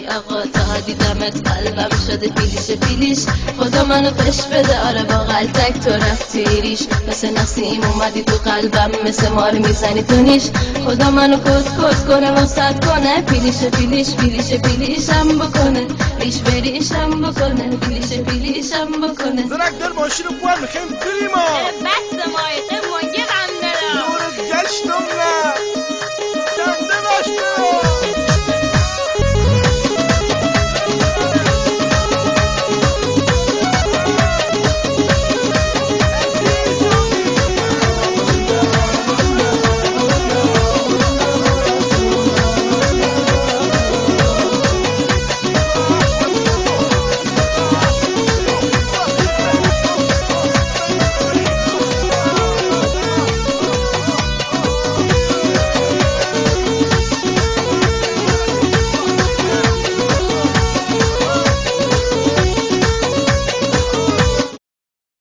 آقا تا دیدمت قلبم شده پیلیش پیلیش. خدا منو پش بده. آره با غلطک تو رفتی ریش. مثل نسیم اومدی تو قلبم. مثل مار می‌زنی تو نیش. خدا منو کس کس کنه و صد کنه. پیلیش پیلیش پیلیش پیلیشم بکنه. ریش بریشم بکنه. پیلیش پیلیشم بکنه. زنک دل ماشین رو بوار میخیم بریم